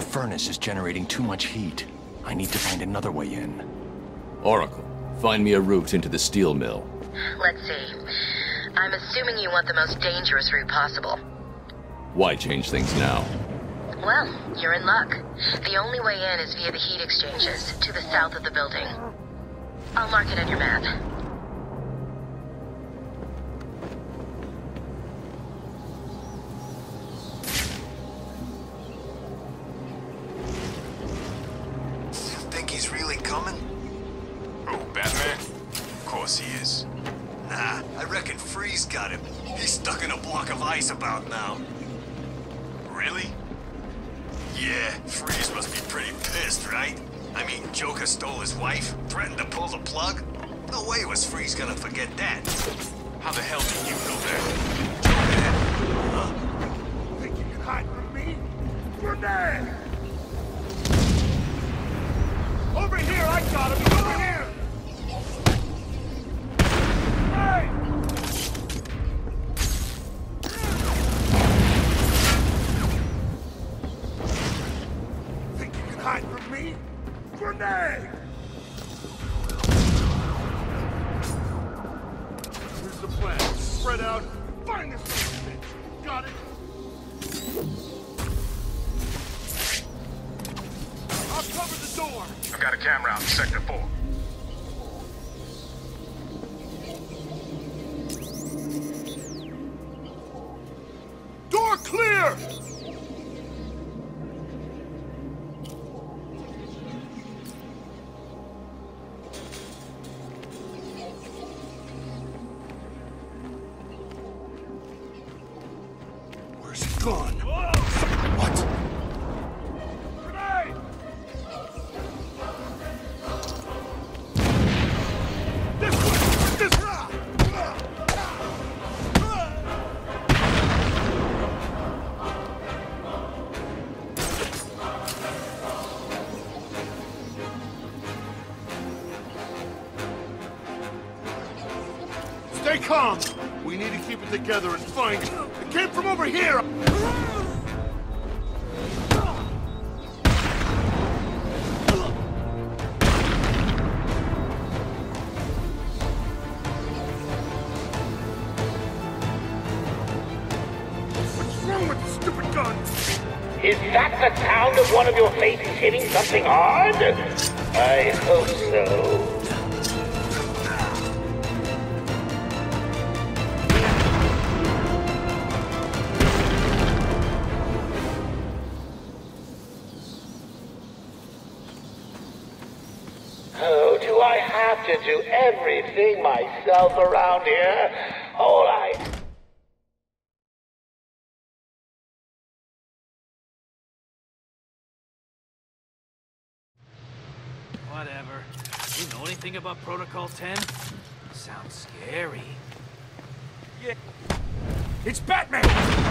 furnace is generating too much heat. I need to find another way in. Oracle, find me a route into the steel mill. Let's see. I'm assuming you want the most dangerous route possible. Why change things now? Well, you're in luck. The only way in is via the heat exchanges, to the south of the building. I'll mark it on your map. Coming? Oh, Batman? Of course he is. Nah, I reckon Freeze got him. He's stuck in a block of ice about now. Really? Yeah, Freeze must be pretty pissed, right? I mean, Joker stole his wife, threatened to pull the plug. No way was Freeze gonna forget that. How the hell did you know that? Think you can hide from me? Grenade! Over here, I got him! Over here! Hey! Think you can hide from me? Grenade! Here's the plan. Spread out, find this bitch. Got it? I'll cover the door. I've got a camera out in Sector 4. Door clear! Where's he gone? Stay calm. We need to keep it together and find it. Came from over here. Is that the sound of one of your faces hitting something hard? I hope so. To do everything myself around here? All I... Whatever. You know anything about Protocol 10? Sounds scary. Yeah. It's Batman!